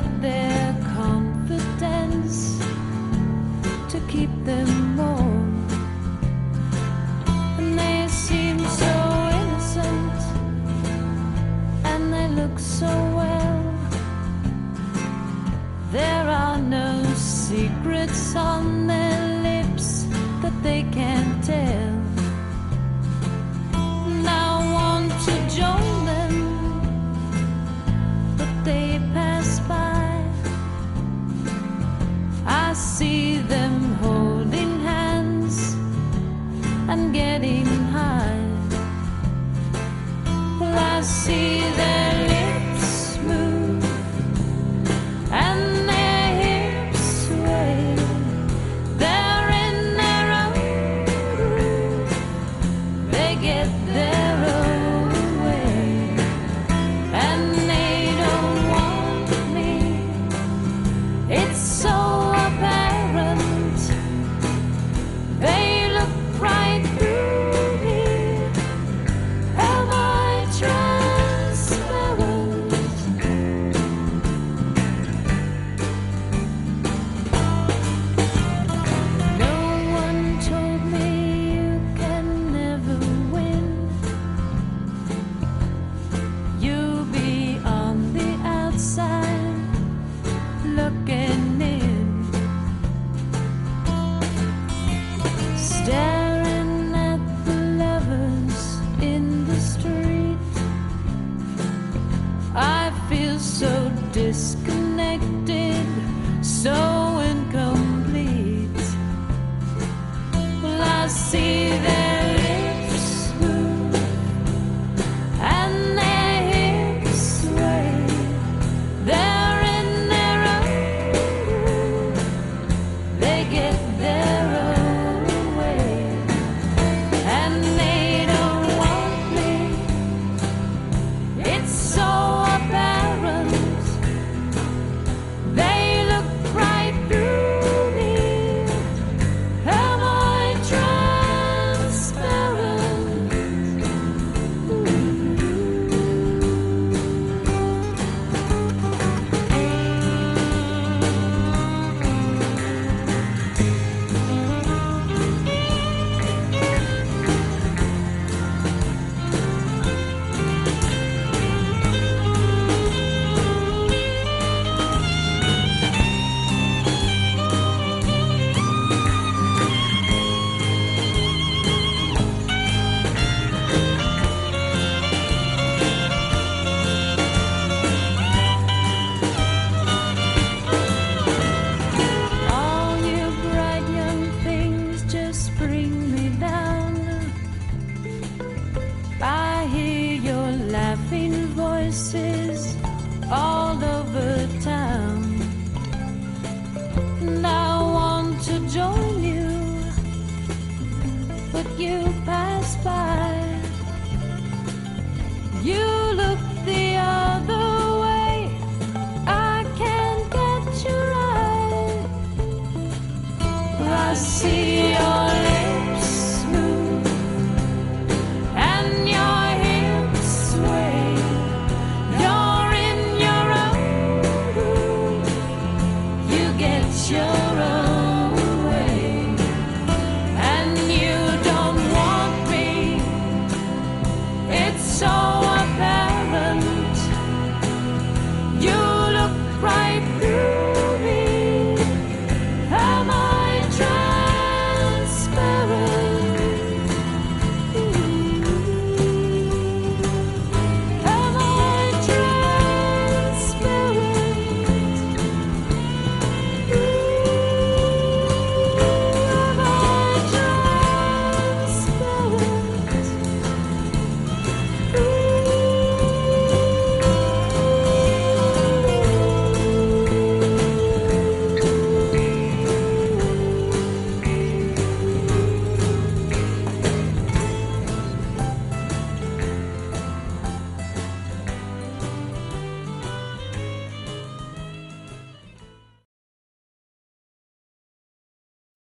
de getting high. Well, I see that. Faces all over town. And I want to join you, but you.